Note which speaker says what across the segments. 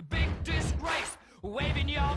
Speaker 1: Big disgrace, waving your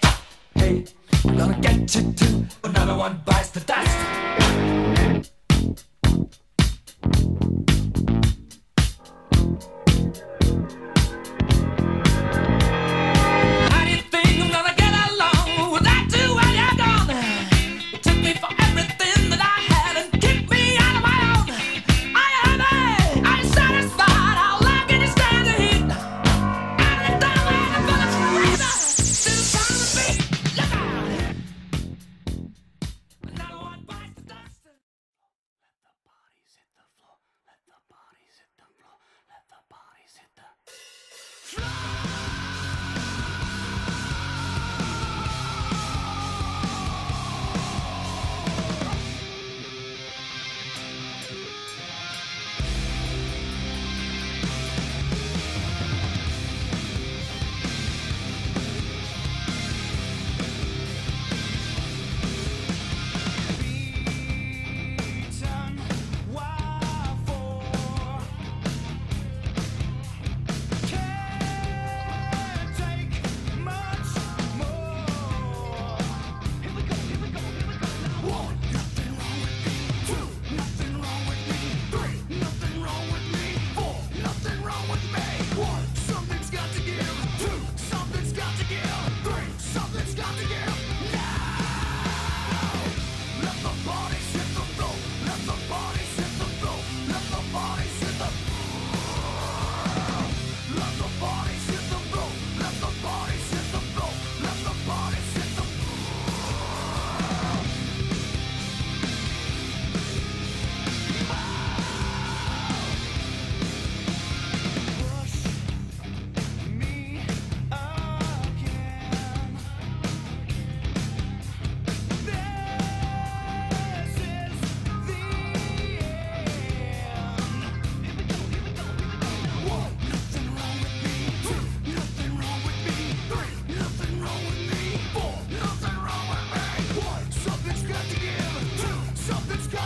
Speaker 1: hey, gonna get you too. Another one bites the dust.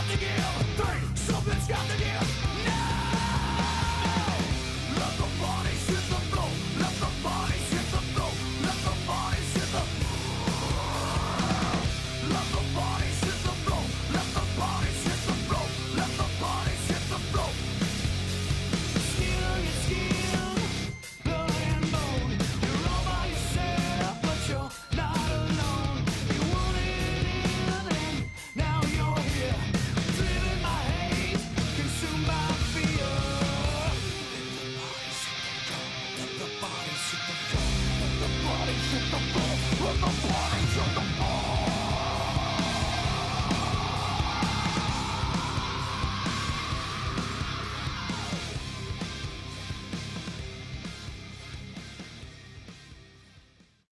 Speaker 1: Yeah. the